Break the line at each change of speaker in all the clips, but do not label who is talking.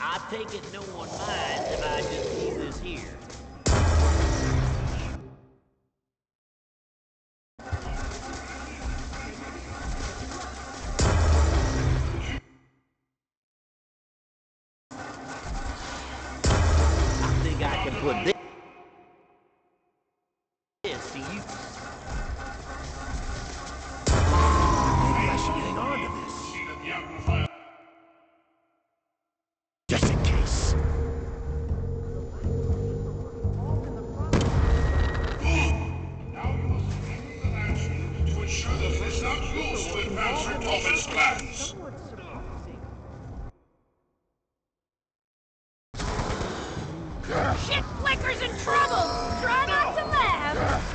I take it no one minds if I just leave this here. I think I can put this, to use.
Not used to advance your dolphin's plans.
Shit Flicker's in trouble! Try not to laugh!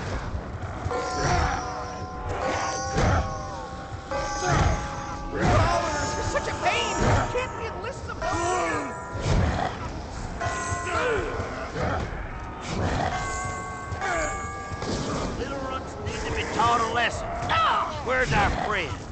Such a pain!
Taught a lesson. Where's our friend?